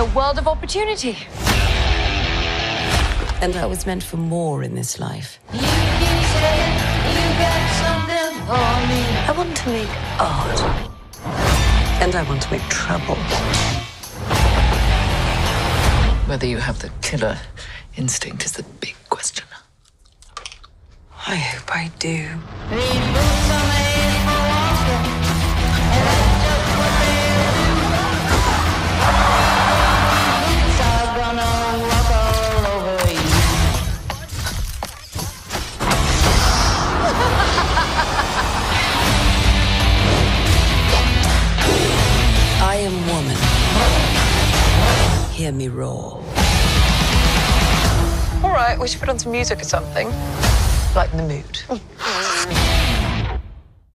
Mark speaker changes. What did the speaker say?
Speaker 1: It's a world of opportunity.
Speaker 2: And I was meant for more in this life.
Speaker 3: You keep saying you got something for me.
Speaker 2: I want to make art. And I want to make trouble.
Speaker 4: Whether you have the killer instinct is the big question.
Speaker 2: I hope I do. Hear me roar.
Speaker 5: All right, we should put on some music or something. Lighten the mood.